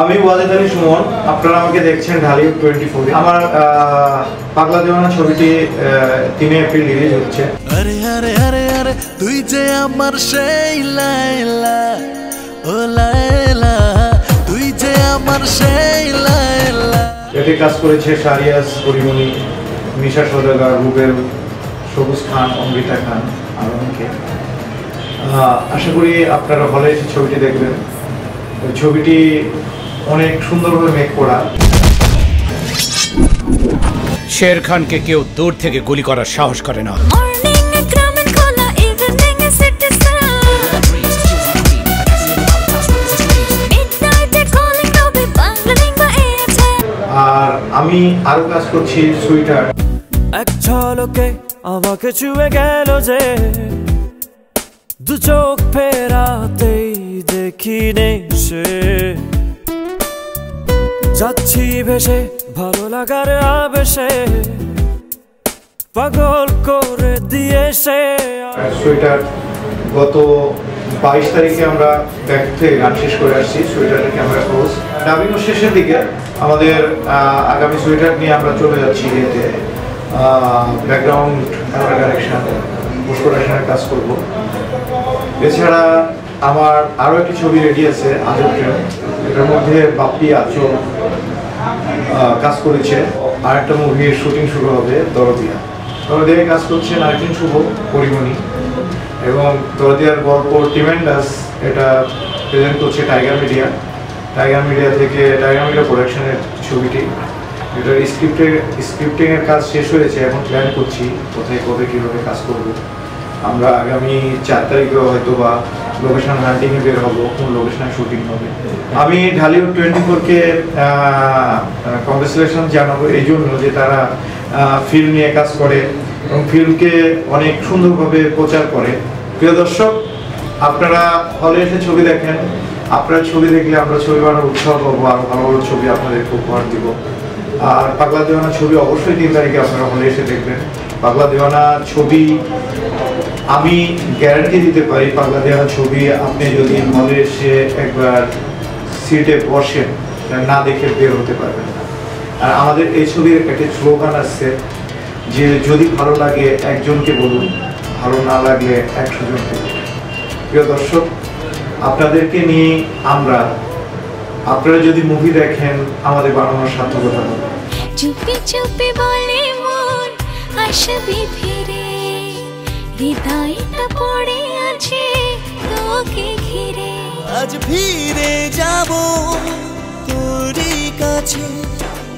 আমি ওয়াজেদ আলী সুমন আপনারা আমাকে দেখছেন ঢালি টোয়েন্টি ফোর আমার পাগলা দেওয়ানা ছবিটি তিন এপ্রিল রিলিজ হচ্ছে। আরে আরে আরে আরে তুই যে আমার সেই লাইলা ও লাইলা তুই যে আমার সেই লাইলা এতে কাজ করেছে সারিয়াস পরিমণি মিশা সদাগর রুবেল সবুজ খান অমৃতা খান আর অনেকে। আশা করি আপনারা হলে এসে ছবিটি দেখবেন। ছবিটি অনেক সুন্দরভাবে মেক করা। শের খানকে কেউ দূর থেকে গুলি করার সাহস করে না। আর আমি আরও কাজ করছি সুইটার। এক ঝলকে আমাকে ছুঁয়ে গেল যে দু চোখ ফেরাতেই দেখি নেই সে। যাচ্ছি ভেসে, ভালো লাগার আবেশে। পাগল করে দিয়ে সে সোয়েটার গত বাইশ তারিখে আমরা ব্যাক থেকে গান শেষ করে আসছি সোয়েটারের ক্যামেরা ক্লোজ। ডাবিং শেষের দিকে আমাদের আগামী সোয়েটার নিয়ে আমরা চলে যাচ্ছি এতে ব্যাকগ্রাউন্ড ক্যামেরা কানেকশন পোস্ট প্রোডাকশনের কাজ করব। এছাড়া আমার আরও একটি ছবি রেডি আছে প্রেম এটার মধ্যে বাপ্পি আচল কাজ করেছে। আর একটা মুভির শুটিং শুরু হবে, দরদিয়া। দরদিয়ায় কাজ করছে নার্কিন শুভ, পরিমণি। এবং দরদিয়ার গল্প টিমেন্ডাস এটা প্রেজেন্ট করছে টাইগার মিডিয়া টাইগার মিডিয়া থেকে টাইগার মিডিয়া প্রোডাকশনের ছবিটি। এটার স্ক্রিপ্টের স্ক্রিপ্টিংয়ের কাজ শেষ হয়েছে, এখন প্ল্যান করছি কোথায়, কবে, কীভাবে কাজ করব। আমরা আগামী চার তারিখে হয়তো বা লোকেশন হান্টিংয়ে বের হব, কোন লোকেশনে শুটিং হবে। আমি ঢালিউড টোয়েন্টি ফোরকে কংগ্রেচুলেশন জানাব এই জন্য যে তারা ফিল্ম নিয়ে কাজ করে এবং ফিল্মকে অনেক সুন্দরভাবে প্রচার করে। প্রিয় দর্শক, আপনারা হলে এসে ছবি দেখেন। আপনার ছবি দেখলে আমরা ছবি বানানোর উৎসাহ পাবো, আরও ভালো ভালো ছবি আপনাদেরকে উপহার দিব। আর পাগলা দেওয়ানা ছবি অবশ্যই তিন তারিখে আপনারা হলে এসে দেখবেন। পাগলা দেওয়ানা ছবি আমি গ্যারান্টি দিতে পারি, পাগলা দেওয়ানা ছবি আপনি যদি হলে এসে একবার সিটে বসেন না দেখে বের হতে পারবেন না। আর আমাদের এই ছবির একটা স্লোগান আছে, যে যদি ভালো লাগে একজনকে বলুন, ভালো না লাগলে একশো জনকে প্রিয় দর্শক, আপনাদেরকে নিয়ে আমরা, আপনারা যদি মুভি দেখেন, আমাদের বানানোর সার্থকতা হবে চুপি চুপি বলে মন আসবি ফিরে আছে ঘিরে। আজ ফিরে যাব তোরই কাছে।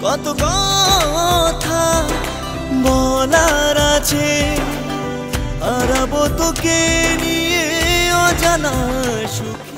কত কথা বলার আছে, হারাবো তোকে নিয়ে অজানা সুখে।